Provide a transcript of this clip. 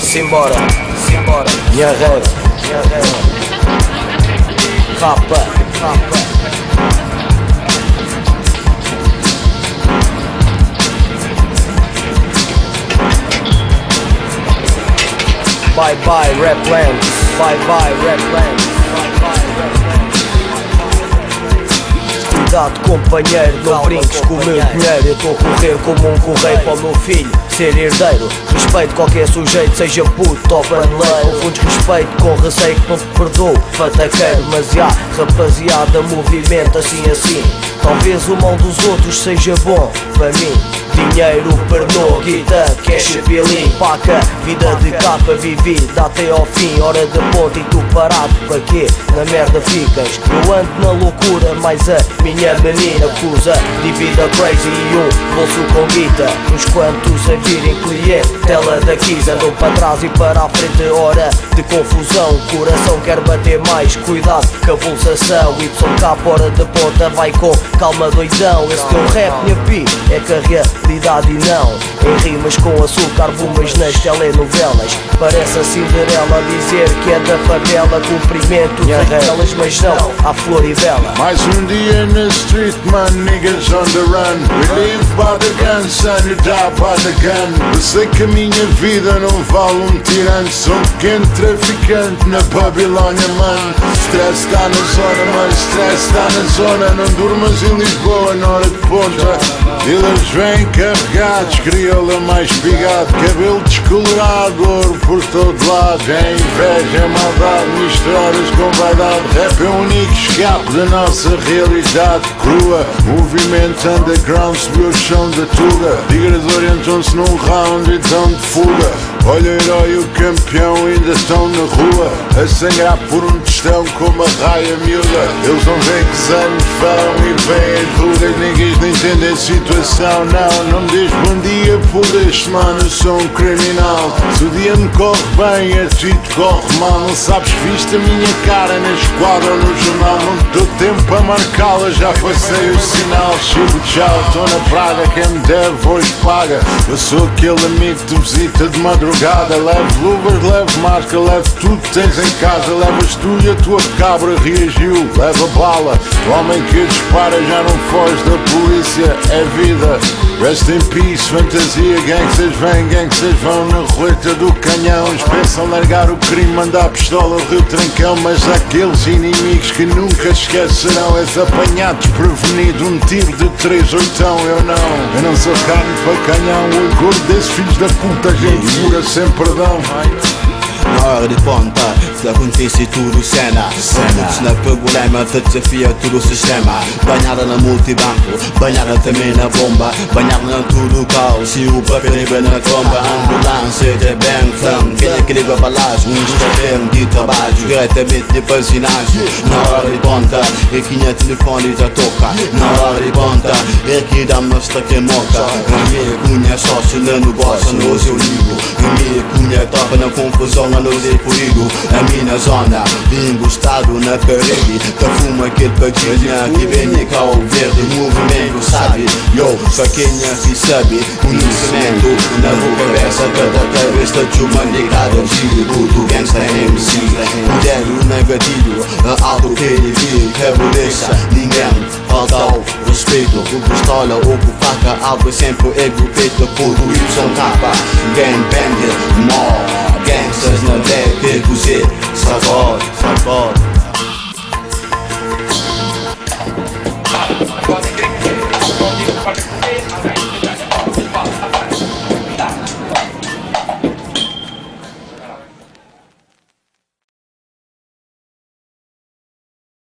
Simbora, simbora, minha rede, minha rede. Rapa, rapa. Bye bye Rapland, bye bye Rapland. Cuidado companheiro, não brinques com o meu dinheiro. Eu estou a correr como um correio para o meu filho ser herdeiro. Respeito qualquer sujeito, seja puto ou paneleiro Confundes respeito com receio que não te perdoo Fataqueiro, mas já, rapaziada, movimento assim assim. Talvez o mal dos outros seja bom para mim Dinheiro, pernô, guita, cash, pilim, paca. Vida de capa, vivida até ao fim Hora de ponta e tu parado, para quê? Na merda ficas. Eu ando na loucura, mas a minha menina acusa. Divida crazy e um bolso com guita. Uns quantos a virem cliente, tela da Kiss Andam para trás e para a frente, hora de confusão Coração quer bater mais, cuidado com a pulsação YK, hora de ponta, vai com calma doidão. Esse teu rap, minha pi, é que a realidade e não. Em rimas com açúcar, bumas nas telenovelas. Parece a Cinderela dizer que é da favela. Cumprimento daquelas, mas não à flor e vela. Mais um dia na street, man, niggas on the run. We live by the gun, son, you die by the gun. Eu sei que a minha vida não vale um tirante Sou um pequeno traficante na Babilónia, man. Stress está na zona, man, stress está na zona. Não durmas em Lisboa na hora de ponta Dealers vêm carregados, crioula mais pigado Cabelo descolorado, ouro por todo lado É inveja, maldade, misturadas com vaidade. Rap é o único escape da nossa realidade. Crua Movimento underground subiu o chão da tuga. Tigres orientam-se num round e dão de fuga Olha o herói o campeão ainda estão na rua A sangrar por um tostão com uma raia miúda. Eles não veem que anos vão e vêm as rugas Ninguém nem entende a situação, não Não me diz bom dia este mano, sou um criminal. Se o dia me corre bem, a ti te corre mal. Não sabes viste a minha cara na esquadra ou no jornal? Não dou tempo para marcá-la, já passei o sinal. Chico, tchau, estou na praga, quem me deve hoje paga. Eu sou aquele amigo que te visita de madrugada Levo luvas, levo máscara, levo tudo que tens em casa Levas tu e a tua cabra reagiu, leva bala. O homem que dispara já não foge da polícia, é vida. Rest in peace, fantasia, gangsters vêm, gangsters vão na roleta do canhão. Pensam largar o crime, mandar a pistola ao rio trancão Mas aqueles inimigos que nunca esquecerão. És apanhado desprevenido, um tiro de três oitão Eu não, eu não sou carne para canhão O gordo desses filhos da puta, gente pura sem perdão Na hora de ponta, se acontece tudo cena Cena Se te desafia todo o sistema Banhada na multibanco, banhada também na bomba. Banhada na tudo caos e o papel livre na tromba Ambulância de é que liga balagem Um estafermo de trabalho, diretamente de vacinagem Na hora de ponta, é que tinha telefone já toca Na hora de ponta, dá uma estaca moca A minha cunha sócio no negócio, no seu ligo A minha cunha topa na confusão, a luz é perigo. A minha zona, bem gostado na parede. Tá fuma aquele patinha que vem cá ao verde Movimento sabe, yo, pra quem aqui sabe? Conhecimento na boa cabeça Cada cabeça uma ligada Giro do gangsta MC Poder o negativo, a alto que ele vive Reboleza, ninguém falta ao respeito. Com pistola ou com faca Algo sempre ego feito por o YK Gang banger, mó Gangsters na DPQZ Sagode